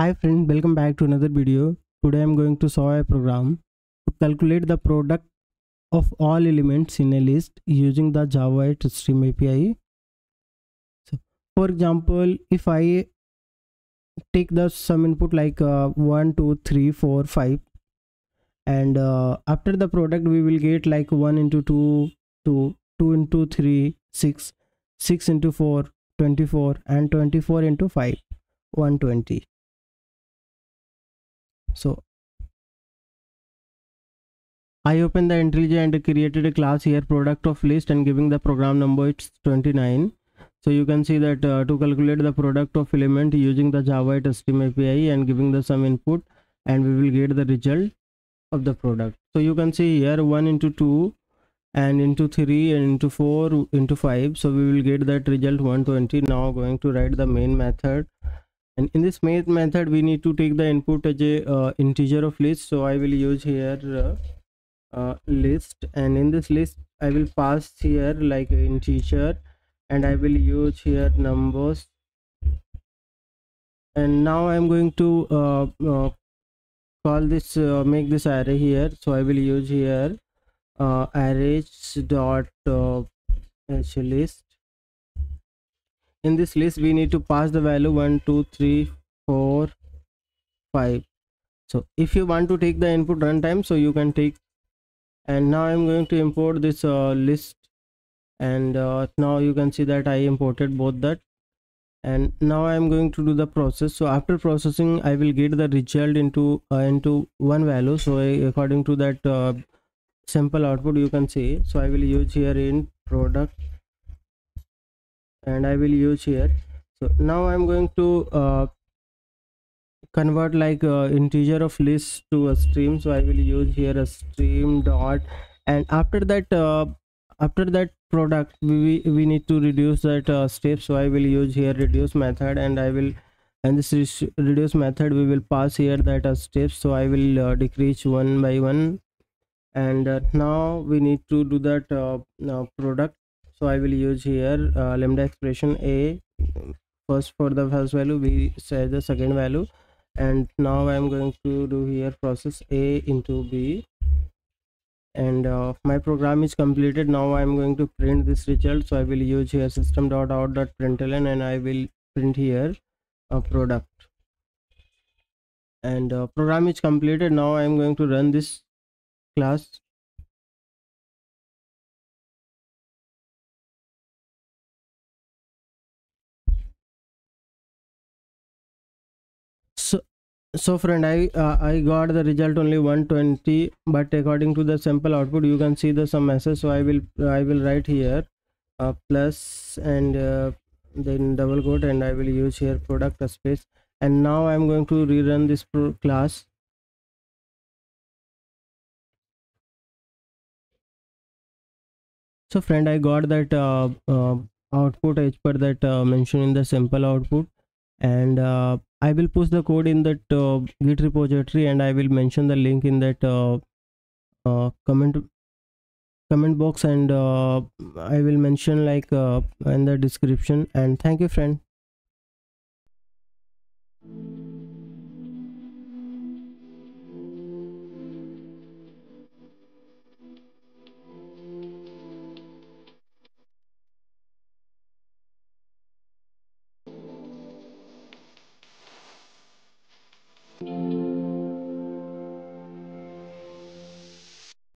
Hi friend, welcome back to another video. Today I'm going to show a program to calculate the product of all elements in a list using the Java 8 Stream API. So, for example, if I take the some input like uh, 1, 2, 3, 4, 5 and uh, after the product we will get like 1 into 2, 2, 2 into 3, 6, 6 into 4, 24 and 24 into 5, 120 so I open the IntelliJ and created a class here product of list and giving the program number it's 29 so you can see that uh, to calculate the product of element using the java 8 stream api and giving the some input and we will get the result of the product. So you can see here 1 into 2 and into 3 and into 4 into 5 so we will get that result 120 now going to write the main method and in this main method we need to take the input as a uh, integer of list. So i will use here uh, uh, list. And in this list i will pass here like integer. And i will use here numbers. And now i'm going to uh, uh, call this uh, make this array here. So i will use here arrays dot list in this list we need to pass the value 1 2 3 4 5 so if you want to take the input runtime so you can take and now i'm going to import this uh, list. And uh, now you can see that i imported both that. And now i'm going to do the process. So after processing i will get the result into uh, into one value. So I, according to that uh, simple output you can see. So i will use here in product and I will use here. So now I'm going to uh, convert like uh, integer of list to a stream. So I will use here a stream dot and after that uh, after that product we, we need to reduce that uh, step. So I will use here reduce method and I will and this reduce method we will pass here that uh, steps so I will uh, decrease one by one. And uh, now we need to do that uh, product so i will use here uh, lambda expression a first for the first value we say the second value. And now i am going to do here process a into b. And uh, my program is completed. Now i am going to print this result. So i will use here system dot out dot println and i will print here a product. And uh, program is completed. Now i am going to run this class so friend i uh, i got the result only 120 but according to the sample output you can see the some message so i will i will write here uh, plus and uh, then double quote and i will use here product space. And now i'm going to rerun this class. So friend i got that uh, uh, output as per that uh, mentioned in the sample output and uh, I will push the code in that uh, git repository and I will mention the link in that uh, uh comment comment box and uh, I will mention like uh, in the description. And thank you friend